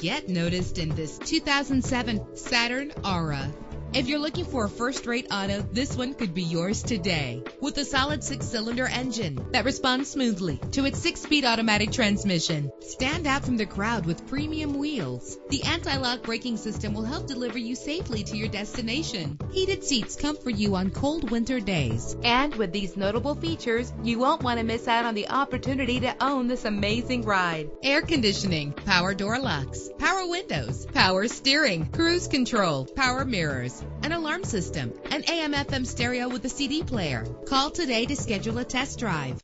Get noticed in this 2007 Saturn Aura. If you're looking for a first-rate auto, this one could be yours today. With a solid six-cylinder engine that responds smoothly to its six-speed automatic transmission. Stand out from the crowd with premium wheels. The anti-lock braking system will help deliver you safely to your destination. Heated seats comfort you on cold winter days. And with these notable features, you won't want to miss out on the opportunity to own this amazing ride. Air conditioning, power door locks, power windows, power steering, cruise control, power mirrors, an alarm system, an AM FM stereo with a CD player. Call today to schedule a test drive.